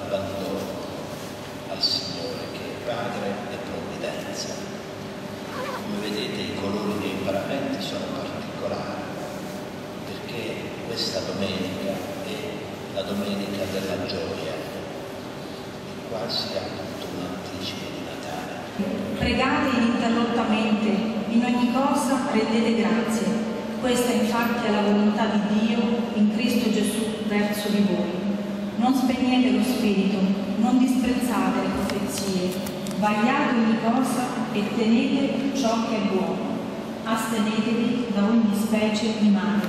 l'abbandono al Signore che è Padre e Provvidenza. Come vedete i colori dei paramenti sono particolari perché questa domenica è la domenica della gioia e quasi appunto un anticipo di Natale. Pregate ininterrottamente, in ogni cosa rendete grazie. Questa infatti è la volontà di Dio in Cristo Gesù verso di voi. Non spegnete lo spirito, non disprezzate le profezie, vagliate ogni cosa e tenete ciò che è buono. Astenetevi da ogni specie di male.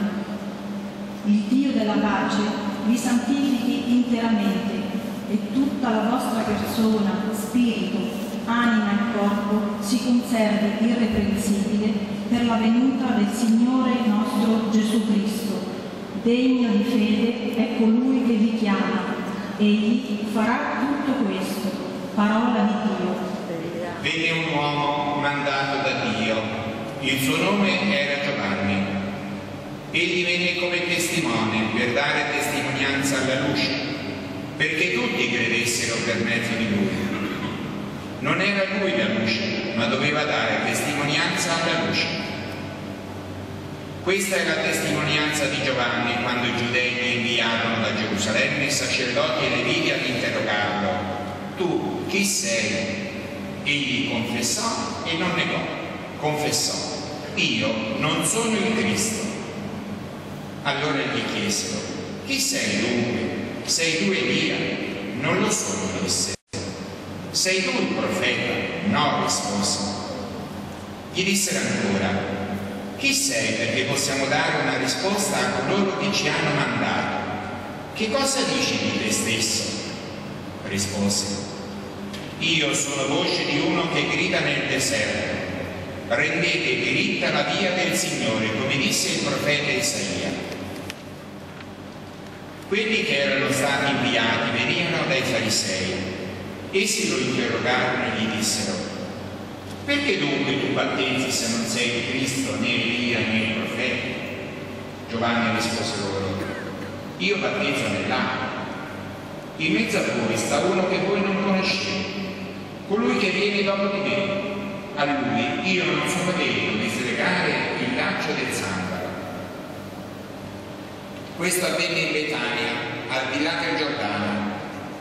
Il Dio della pace vi santifichi interamente e tutta la vostra persona, spirito, anima e corpo si conservi irreprensibile per la venuta del Signore nostro Gesù Cristo. Degno di fede è colui che vi chiama. Egli farà tutto questo. Parola di Dio. Venne un uomo mandato da Dio, il suo nome era Giovanni. Egli venne come testimone per dare testimonianza alla luce, perché tutti credessero per mezzo di lui. Non era lui la luce, ma doveva dare testimonianza alla luce. Questa è la testimonianza di Giovanni quando i giudei gli inviarono da Gerusalemme i sacerdoti e le levivi ad interrogarlo. Tu chi sei? Egli confessò e non negò. Confessò. Io non sono il Cristo. Allora gli chiesero, chi sei dunque? Sei tu Elia? Non lo sono, disse. Sei tu il profeta? No, rispose. Gli dissero ancora, chi sei perché possiamo dare una risposta a coloro che ci hanno mandato? Che cosa dici di te stesso? Rispose, io sono voce di uno che grida nel deserto, rendete diritta la via del Signore, come disse il profeta Isaia. Quelli che erano stati inviati venivano dai farisei. Essi lo interrogarono e gli dissero, perché dunque tu battezzi se non sei Cristo, né Elia, né il profeta? Giovanni rispose loro, io battezzo nell'acqua. In mezzo a voi sta uno che voi non conoscete, colui che viene dopo di me. A lui io non sono degno di slegare il laccio del sandalo. Questo avvenne in Betania, al di là del Giordano,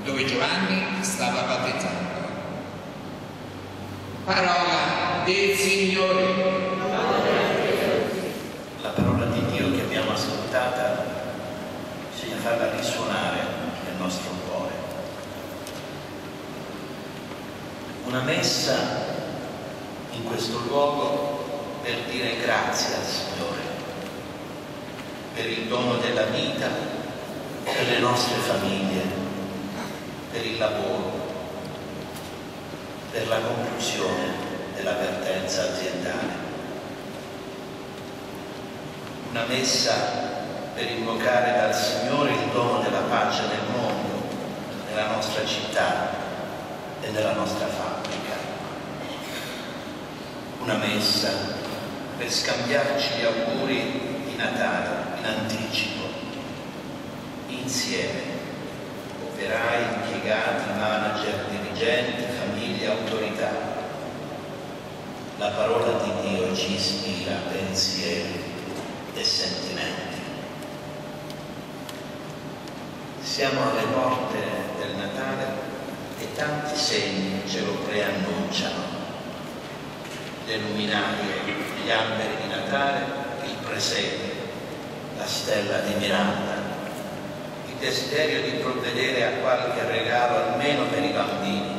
dove Giovanni stava battezzando. Parola del Signore. La parola di Dio che abbiamo ascoltata bisogna farla risuonare nel nostro cuore. Una messa in questo luogo per dire grazie al Signore per il dono della vita, per le nostre famiglie, per il lavoro, per la conclusione della vertenza aziendale. Una messa per invocare dal Signore il dono della pace nel mondo, nella nostra città e nella nostra fabbrica. Una messa per scambiarci gli auguri di Natale in anticipo, insieme, operai, impiegati, manager, dirigenti, famiglie, autorità. La parola di Dio ci ispira pensieri e sentimenti. Siamo alle porte del Natale e tanti segni ce lo preannunciano. Le luminarie, gli alberi di Natale, il presepe, la stella di Miranda, il desiderio di provvedere a qualche regalo almeno per i bambini,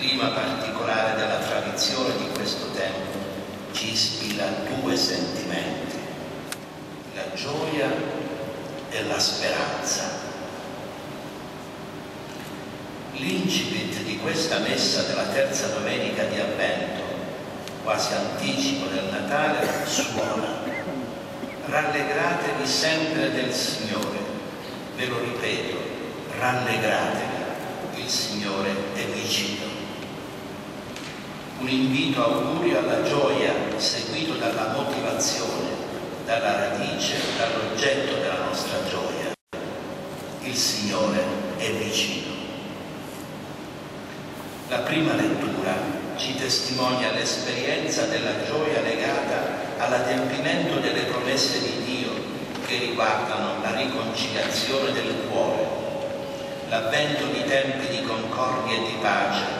clima particolare della tradizione di questo tempo ci ispira due sentimenti, la gioia e la speranza. L'incipit di questa messa della terza domenica di Avvento, quasi anticipo del Natale, suona. Rallegratevi sempre del Signore. Ve lo ripeto, rallegratevi, il Signore è vicino. Un invito augurio alla gioia seguito dalla motivazione, dalla radice, dall'oggetto della nostra gioia. Il Signore è vicino. La prima lettura ci testimonia l'esperienza della gioia legata all'adempimento delle promesse di Dio che riguardano la riconciliazione del cuore, l'avvento di tempi di concordia e di pace,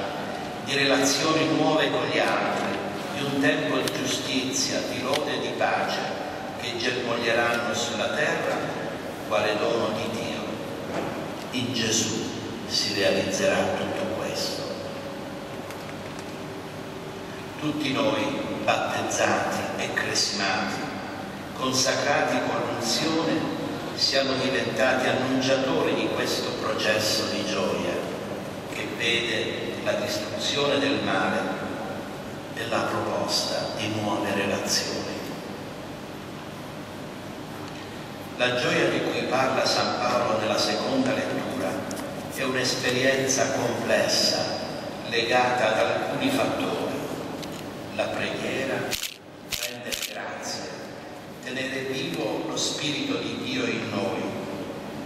di relazioni nuove con gli altri, di un tempo di giustizia, di lode e di pace che germoglieranno sulla terra quale dono di Dio. In Gesù si realizzerà tutto questo. Tutti noi, battezzati e cresimati, consacrati con l'unzione, siamo diventati annunciatori di questo processo di gioia che vede la distruzione del male e la proposta di nuove relazioni. La gioia di cui parla San Paolo nella seconda lettura è un'esperienza complessa legata ad alcuni fattori la preghiera, rendere grazie, tenere vivo lo Spirito di Dio in noi,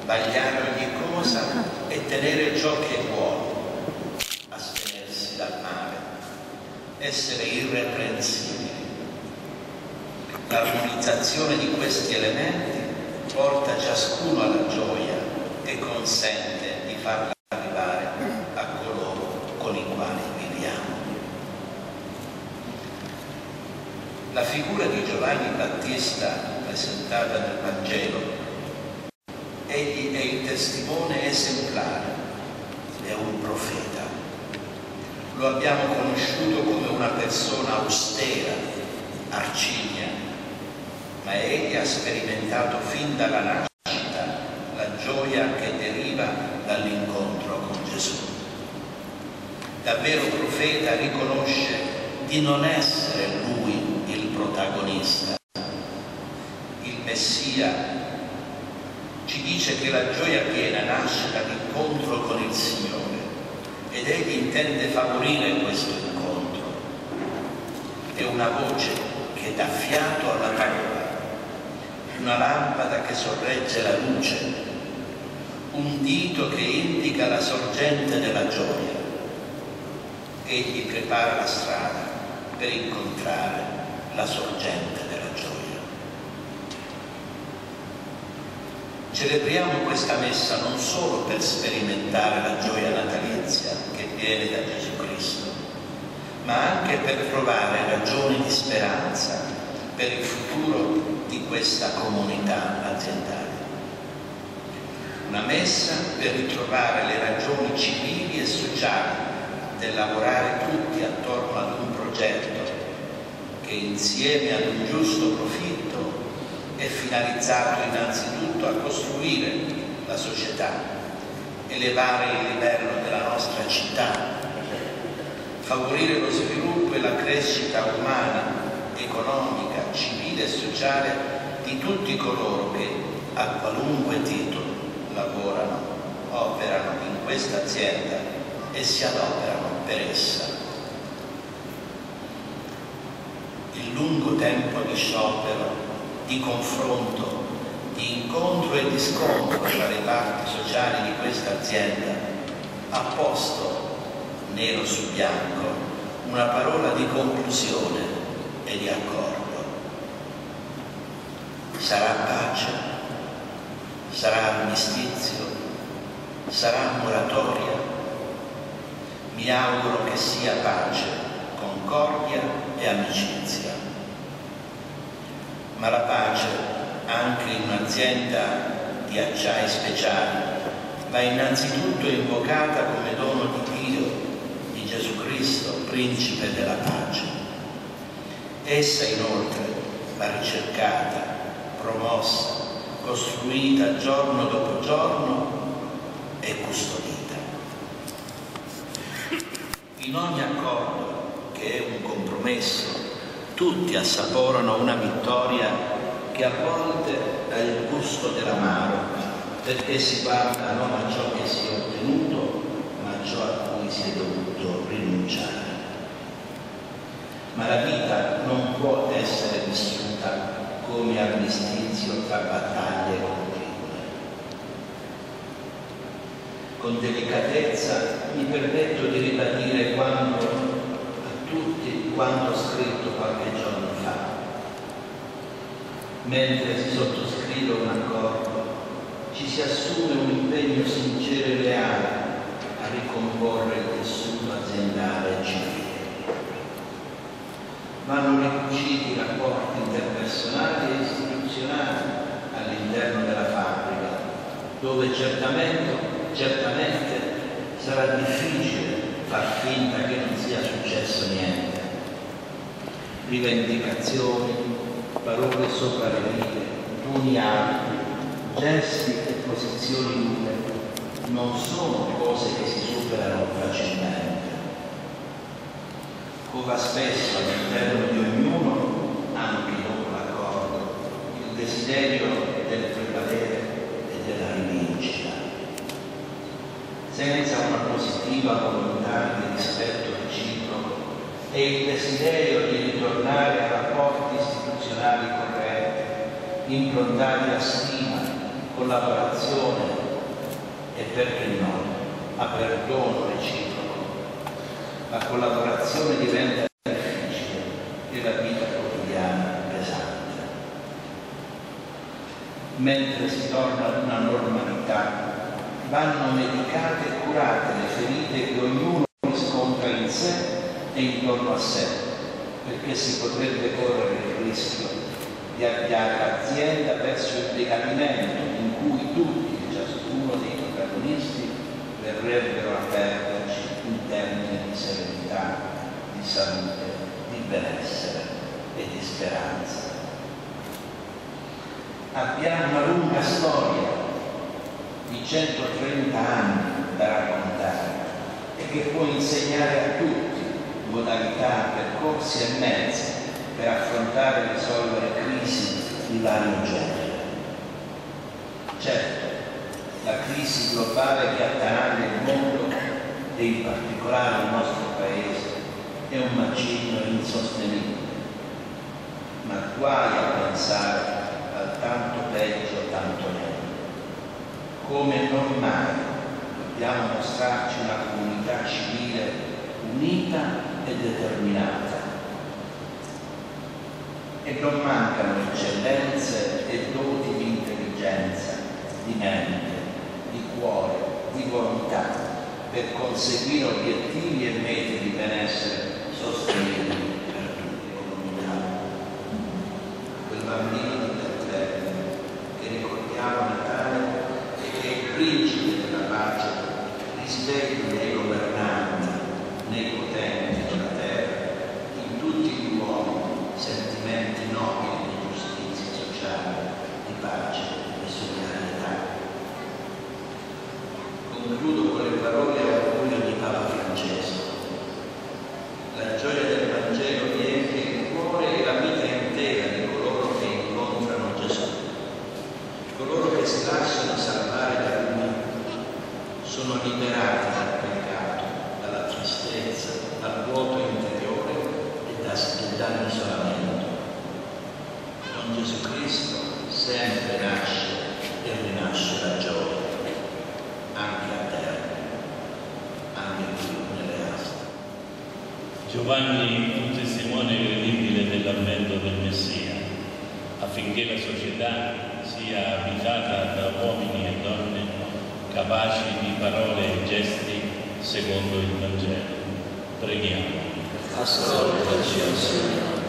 vagliare ogni cosa e tenere ciò che è buono, astenersi dal male, essere irreprensibili. L'armonizzazione di questi elementi porta ciascuno alla gioia e consente di farla arrivare a coloro con i quali viviamo. La figura di Giovanni Battista presentata nel Vangelo, egli è il testimone esemplare, è un profeta. Lo abbiamo conosciuto come una persona austera, arcigna, ma egli ha sperimentato fin dalla nascita la gioia che deriva dall'incontro con Gesù. Davvero profeta riconosce di non essere lui il protagonista. Il Messia ci dice che la gioia piena nasce dall'incontro con il Signore ed egli intende favorire questo incontro. È una voce che dà fiato alla parola, una lampada che sorregge la luce, un dito che indica la sorgente della gioia. Egli prepara la strada per incontrare la sorgente della gioia. Celebriamo questa messa non solo per sperimentare la gioia natalizia viene da Gesù Cristo, ma anche per trovare ragioni di speranza per il futuro di questa comunità aziendale. Una messa per ritrovare le ragioni civili e sociali del lavorare tutti attorno ad un progetto che insieme ad un giusto profitto è finalizzato innanzitutto a costruire la società, elevare il livello della nostra città, favorire lo sviluppo e la crescita umana, economica, civile e sociale di tutti coloro che a qualunque titolo lavorano, operano in questa azienda e si adoperano per essa. Il lungo tempo di sciopero, di confronto, di incontro e di scontro tra le parti sociali di questa azienda ha posto nero su bianco una parola di conclusione e di accordo. Sarà pace, sarà armistizio, sarà moratoria. Mi auguro che sia pace, concordia e amicizia. ma la pace, anche in un'azienda di acciai speciali, va innanzitutto invocata come dono di Dio, di Gesù Cristo, principe della pace. Essa inoltre va ricercata, promossa, costruita giorno dopo giorno e custodita. In ogni accordo, che è un compromesso, tutti assaporano una vittoria che a volte ha il gusto dell'amaro, perché si parla non a ciò che si è ottenuto, ma a ciò a cui si è dovuto rinunciare. Ma la vita non può essere vissuta come armistizio tra battaglie continue. Con delicatezza mi permetto di ribadire quando, a tutti quanto ho scritto qualche giorno. Mentre si sottoscrive un accordo, ci si assume un impegno sincero e leale a ricomporre il tessuto aziendale e civile. Vanno ricuciti i rapporti interpersonali e istituzionali all'interno della fabbrica, dove certamente, certamente sarà difficile far finta che non sia successo niente. Rivendicazioni, parole sopra le righe, toni alti, gesti e posizioni dure non sono cose che si superano facilmente. Cova spesso all'interno di ognuno, anche dopo l'accordo, il desiderio del prevalere e della rivincita senza una positiva volontà di rispetto reciproco e il desiderio di ritornare a rapporti istituzionali corretti, improntati a stima, collaborazione e perché no, a perdono reciproco. La collaborazione diventa difficile e la vita quotidiana pesante. Mentre si torna ad una normalità vanno medicate e curate le ferite che ognuno riscontra in sé e intorno a sé, perché si potrebbe correre il rischio di avviare l'azienda verso il decadimento in cui tutti e ciascuno dei protagonisti verrebbero a perderci in termini di serenità, di salute, di benessere e di speranza. Abbiamo una lunga storia di 130 anni da raccontare e che può insegnare a tutti modalità, percorsi e mezzi per affrontare e risolvere crisi di vario genere. Certo, la crisi globale che attanaglia il mondo e in particolare il nostro Paese è un macigno insostenibile, ma guai a pensare al tanto peggio, tanto meglio come non mai dobbiamo mostrarci una comunità civile unita e determinata. E non mancano eccellenze e doti di intelligenza, di mente, di cuore, di volontà per conseguire obiettivi e meti di benessere sostenibili per tutti i comunità. Quel bambino di Betlemme che ricordiamo a Natale principe della pace, rispetti nei governanti, nei potenti della terra, in tutti gli uomini sentimenti nobili di giustizia sociale, di pace e solidarietà. Concludo con le parole a augurio di Papa Francesco. La gioia del Vangelo riempie il cuore e la vita intera di coloro che incontrano Gesù, coloro che si lasciano salvare da sono liberati dal peccato, dalla tristezza, dal vuoto interiore e dall'isolamento. Con Gesù Cristo sempre nasce e rinasce la gioia, anche a terra, anche qui nelle aste. Giovanni fu testimone credibile dell'avvento del Messia, affinché la società sia abitata da uomini e donne capaci di parole e gesti secondo il Vangelo. Preghiamo. Ascoltaci, Signore.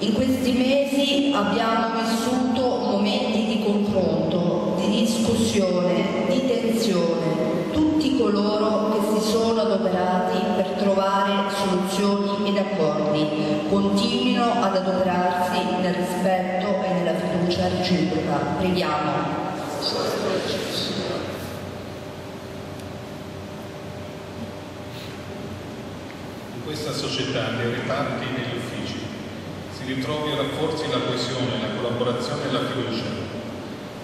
In questi mesi abbiamo vissuto momenti di confronto, di discussione, di tensione, tutti coloro che si sono adoperati per trovare soluzioni ed accordi continuino ad adoperarsi nel rispetto e nella fiducia reciproca. Preghiamo. In questa società, nei reparti e negli uffici, si ritrovi e rafforzi la coesione, la collaborazione e la fiducia.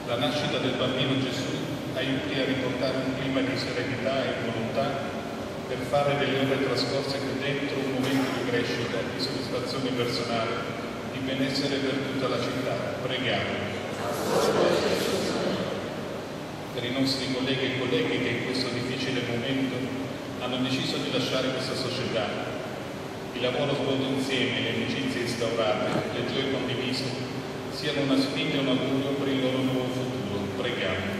La nascita del bambino Gesù aiuti a riportare un clima di serenità e volontà per fare delle ore trascorse qui dentro un momento di crescita, di soddisfazione personale, di benessere per tutta la città. Preghiamo. Per i nostri colleghi e colleghi che in questo difficile momento hanno deciso di lasciare questa società, il lavoro svolto insieme, le amicizie instaurate, le gioie condivise, siano una spinta e un augurio per il loro nuovo futuro. Preghiamo.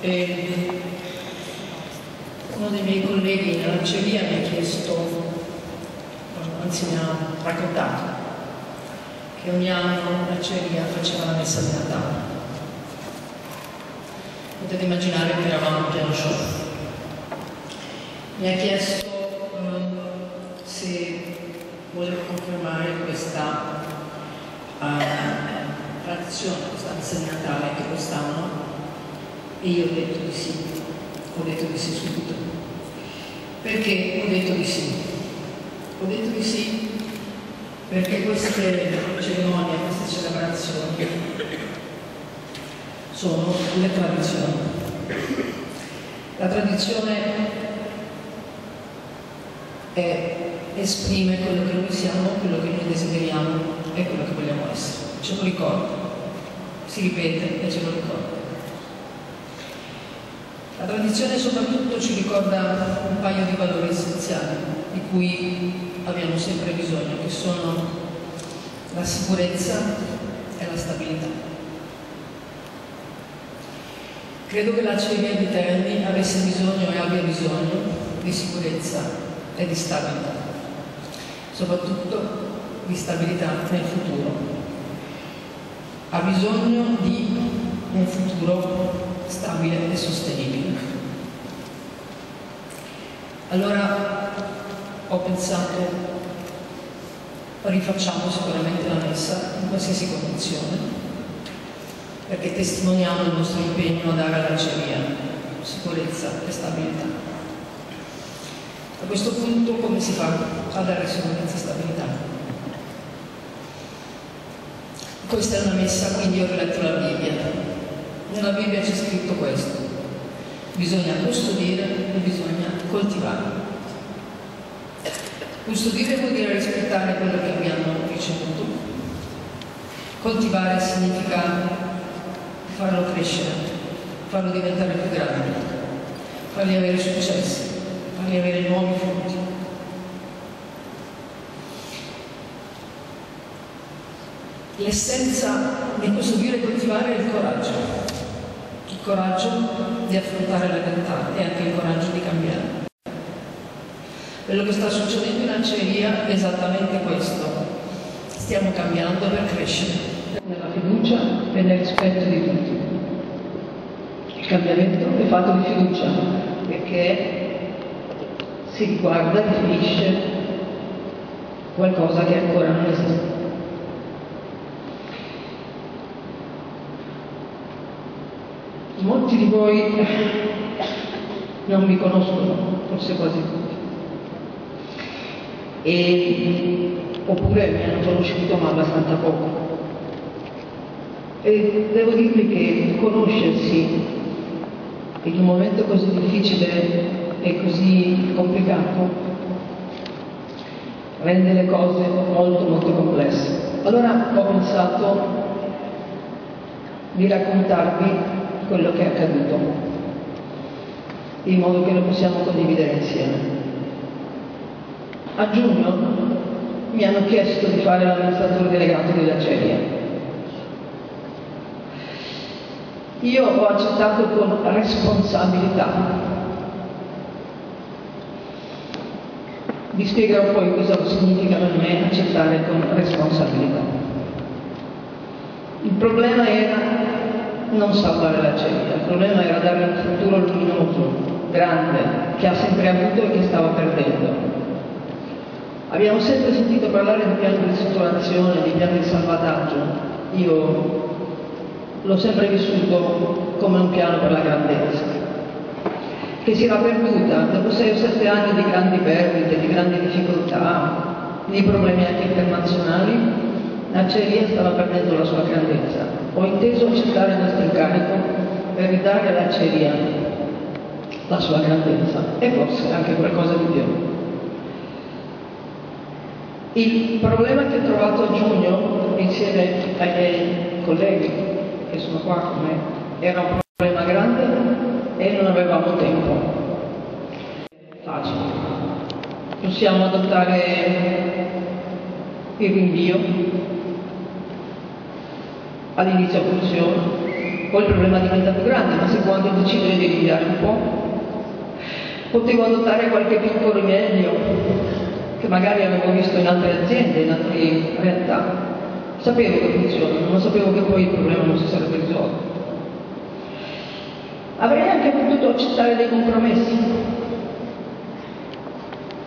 E uno dei miei colleghi in arceria mi ha chiesto, anzi mi ha raccontato, che ogni anno l'arceria faceva la messa di Natale. Potete immaginare che eravamo in piano show. Mi ha chiesto ehm, se volevo confermare questa eh, tradizione, questa messa di Natale che quest'anno e io ho detto di sì, ho detto di sì subito. Perché ho detto di sì? Ho detto di sì perché queste cerimonie, queste celebrazioni sono le tradizioni. La tradizione è, esprime quello che noi siamo, quello che noi desideriamo e quello che vogliamo essere. Ce lo ricordo, si ripete e ce lo ricordo. La tradizione soprattutto ci ricorda un paio di valori essenziali di cui abbiamo sempre bisogno, che sono la sicurezza e la stabilità. Credo che la di Terni avesse bisogno e abbia bisogno di sicurezza e di stabilità, soprattutto di stabilità nel futuro. Ha bisogno di un futuro stabile e sostenibile. Allora ho pensato rifacciamo sicuramente la messa in qualsiasi condizione perché testimoniamo il nostro impegno a dare all'Algeria sicurezza e stabilità. A questo punto come si fa a dare sicurezza e stabilità? Questa è una messa, quindi ho letto la Bibbia. Nella Bibbia c'è scritto questo. Bisogna custodire e bisogna coltivare. Custodire vuol dire rispettare quello che abbiamo ricevuto. Coltivare significa farlo crescere, farlo diventare più grande, fargli avere successi, fargli avere nuovi frutti. L'essenza di custodire e coltivare è il coraggio, il coraggio di affrontare la realtà e anche il coraggio di cambiare. Quello che sta succedendo in Algeria è esattamente questo. Stiamo cambiando per crescere, nella fiducia e nel rispetto di tutti. Il cambiamento è fatto di fiducia, perché si riguarda, definisce qualcosa che ancora non esiste. Molti di voi non mi conoscono, forse quasi tutti, e, oppure mi hanno conosciuto ma abbastanza poco. E devo dirvi che conoscersi in un momento così difficile e così complicato rende le cose molto molto complesse. Allora ho pensato di raccontarvi quello che è accaduto, in modo che lo possiamo condividere insieme. A giugno mi hanno chiesto di fare l'amministratore delegato della CERIA Io ho accettato con responsabilità. Vi spiegherò poi cosa significa per me accettare con responsabilità. Il problema era non salvare la cella, il problema era dare un futuro luminoso, grande, che ha sempre avuto e che stava perdendo. Abbiamo sempre sentito parlare di piano di ristrutturazione, di piano di salvataggio. Io l'ho sempre vissuto come un piano per la grandezza, che si era perduta dopo sei o sette anni di grandi perdite, di grandi difficoltà, di problemi anche internazionali, l'acciaieria stava perdendo la sua grandezza. Ho inteso accettare questo incarico per ridare all'acciaieria la sua grandezza e forse anche qualcosa di più. Il problema che ho trovato a giugno insieme ai miei colleghi che sono qua con me, era un problema grande e non avevamo tempo. Facile. Possiamo adottare il rinvio all'inizio funziona, poi il problema diventa più grande, ma può anche decidere di rinviare un po'. Potevo adottare qualche piccolo rimedio che magari avevo visto in altre aziende, in altre realtà, Sapevo che funziona, ma sapevo che poi il problema non si sarebbe risolto. Avrei anche potuto accettare dei compromessi.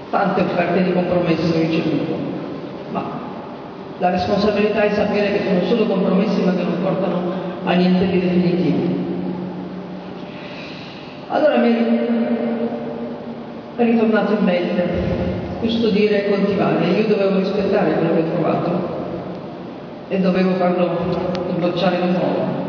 Tante offerte di compromesso ho ricevuto, la responsabilità è sapere che sono solo compromessi ma che non portano a niente di definitivo. Allora mi è ritornato in mente questo dire coltivare. Io dovevo rispettare quello che ho trovato e dovevo farlo bocciare di nuovo.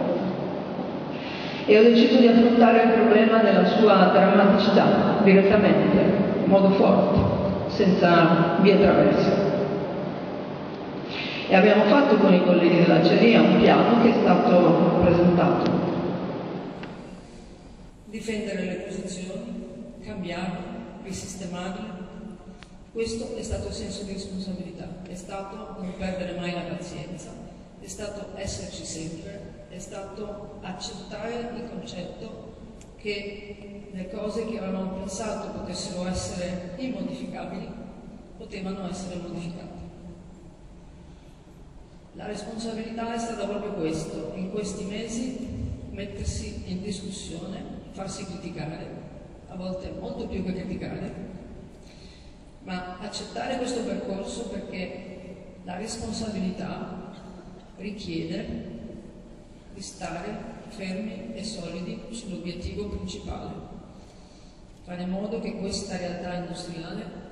E ho deciso di affrontare il problema nella sua drammaticità, direttamente, in modo forte, senza vie traverse. E abbiamo fatto con i colleghi della CERIA un piano che è stato presentato. Difendere le posizioni, cambiarle, risistemarle, questo è stato il senso di responsabilità, è stato non perdere mai la pazienza, è stato esserci sempre, è stato accettare il concetto che le cose che avevamo pensato potessero essere immodificabili potevano essere modificate. La responsabilità è stata proprio questo, in questi mesi mettersi in discussione, farsi criticare, a volte molto più che criticare, ma accettare questo percorso perché la responsabilità richiede di stare fermi e solidi sull'obiettivo principale, fare in modo che questa realtà industriale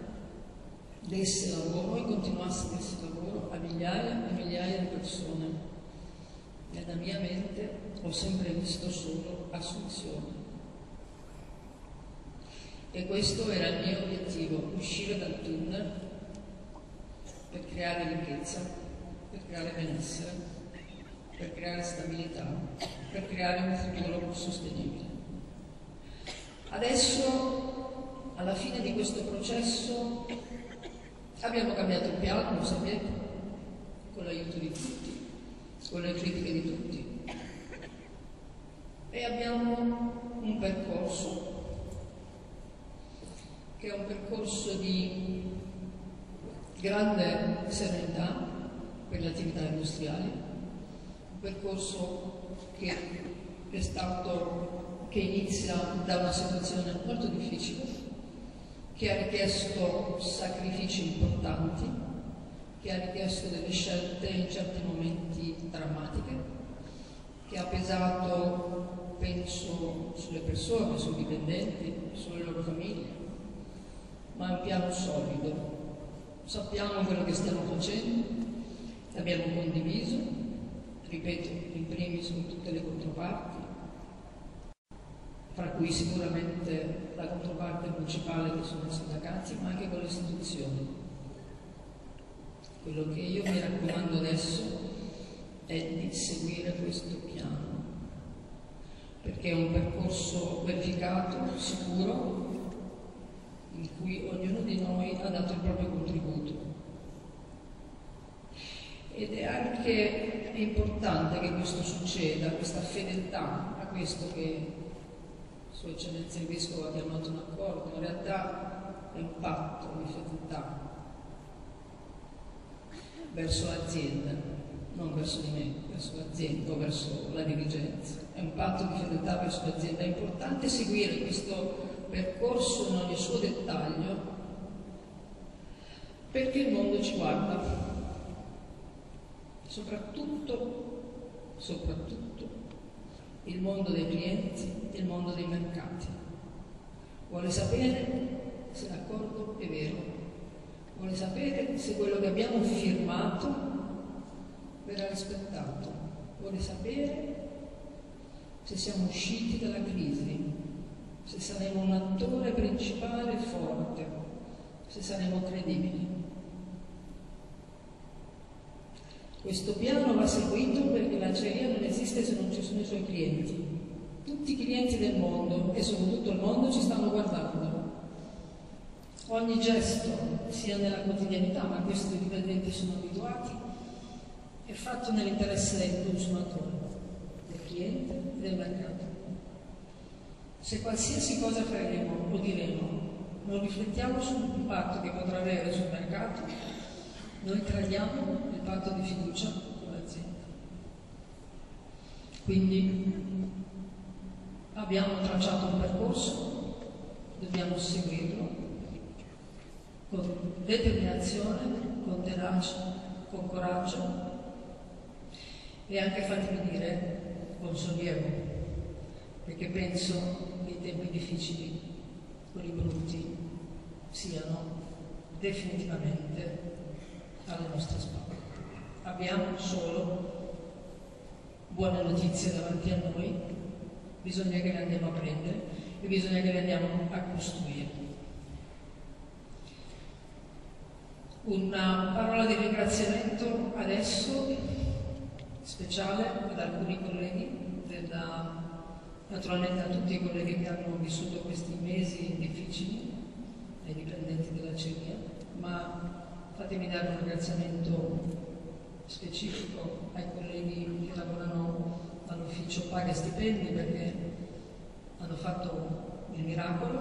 desse lavoro e continuasse desse lavoro a migliaia e migliaia di persone. Nella mia mente ho sempre visto solo assunzioni. E questo era il mio obiettivo, uscire dal tunnel per creare ricchezza, per creare benessere, per creare stabilità, per creare un futuro sostenibile. Adesso, alla fine di questo processo, abbiamo cambiato il piano, lo sapete, con l'aiuto di tutti, con le critiche di tutti. E abbiamo un percorso che è un percorso di grande serenità per le attività industriali, un percorso che è stato che inizia da una situazione molto difficile, che ha richiesto sacrifici importanti, che ha richiesto delle scelte in certi momenti drammatiche, che ha pesato, penso, sulle persone, sui dipendenti, sulle loro famiglie, ma è un piano solido. Sappiamo quello che stiamo facendo, l'abbiamo condiviso, ripeto, in primis con tutte le controparti, fra cui sicuramente la controparte principale che sono i sindacati, ma anche con le istituzioni. Quello che io mi raccomando adesso è di seguire questo piano, perché è un percorso verificato, sicuro, in cui ognuno di noi ha dato il proprio contributo. Ed è anche importante che questo succeda, questa fedeltà a questo che sua Eccellenza il Vescovo ha chiamato un accordo, in realtà è un patto di fedeltà verso l'azienda, non verso di me, verso l'azienda o verso la dirigenza. È un patto di fedeltà verso l'azienda. È importante seguire questo percorso in ogni suo dettaglio perché il mondo ci guarda, soprattutto, soprattutto il mondo dei clienti e il mondo dei mercati. Vuole sapere se l'accordo è vero, vuole sapere se quello che abbiamo firmato verrà rispettato, vuole sapere se siamo usciti dalla crisi, se saremo un attore principale forte, se saremo credibili. Questo piano va seguito perché l'acciaieria non esiste se non ci sono i suoi clienti. Tutti i clienti del mondo e soprattutto il mondo ci stanno guardando. Ogni gesto, sia nella quotidianità, ma a questo i dipendenti sono abituati, è fatto nell'interesse del consumatore, del cliente e del mercato. Se qualsiasi cosa faremo o diremo non riflettiamo sull'impatto che potrà avere sul mercato, noi tradiamo patto di fiducia con l'azienda. Quindi abbiamo tracciato un percorso, dobbiamo seguirlo con determinazione, con tenacia, con coraggio e anche, fatemi dire, con sollievo, perché penso che i tempi difficili, quelli brutti, siano definitivamente alle nostre spalle. Abbiamo solo buone notizie davanti a noi, bisogna che le andiamo a prendere e bisogna che le andiamo a costruire. Una parola di ringraziamento adesso speciale ad alcuni colleghi, della, naturalmente a tutti i colleghi che hanno vissuto questi mesi difficili, ai dipendenti della CENIA, ma fatemi dare un ringraziamento specifico ai colleghi che lavorano all'ufficio Paga e Stipendi perché hanno fatto il miracolo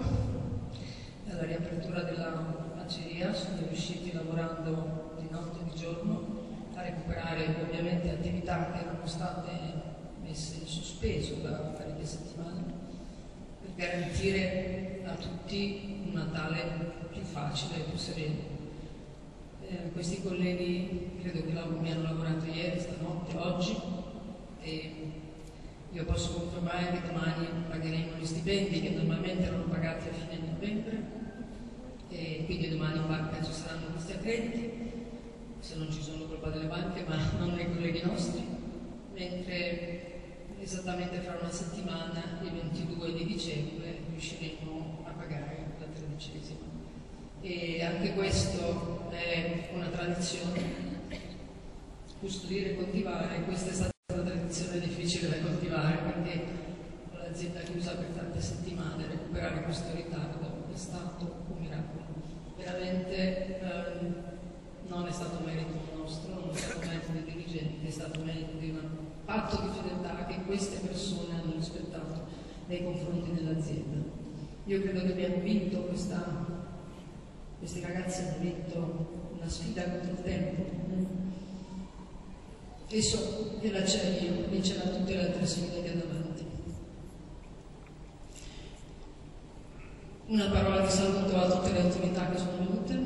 alla riapertura della maceria, sono riusciti lavorando di notte e di giorno a recuperare ovviamente attività che erano state messe in sospeso da parecchie settimane per garantire a tutti un Natale più facile e più sereno eh, questi colleghi credo che mi hanno lavorato ieri, stanotte, oggi e io posso confermare che domani pagheremo gli stipendi che normalmente erano pagati a fine novembre e quindi domani in banca ci saranno questi accrediti se non ci sono colpa delle banche ma non dei colleghi nostri mentre esattamente fra una settimana il 22 di dicembre riusciremo a pagare la tredicesima e anche questo è una tradizione. Custodire e coltivare, questa è stata una tradizione difficile da coltivare perché con l'azienda chiusa per tante settimane recuperare questo ritardo è stato un miracolo. Veramente ehm, non è stato merito nostro, non è stato merito dei dirigenti, è stato merito di un patto di fedeltà che queste persone hanno rispettato nei confronti dell'azienda. Io credo che abbiamo vinto questa questi ragazzi hanno vinto una sfida contro il tempo. Eh? Adesso ve la c'è io, vincerà tutte le altre sfide che hanno avanti. Una parola di saluto a tutte le autorità che sono venute,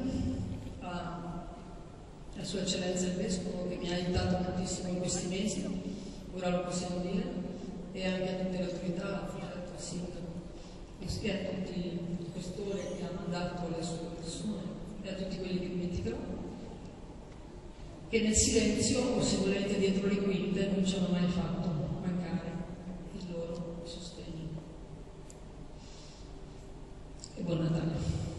a, a Sua Eccellenza il Vescovo che mi ha aiutato moltissimo in questi mesi, ora lo possiamo dire, e anche a tutte le autorità, a al Sindaco e a tutti i questori che hanno mandato le sue persone e a tutti quelli che dimenticherò, che nel silenzio, o se volete dietro le quinte, non ci hanno mai fatto mancare il loro sostegno. E buon Natale.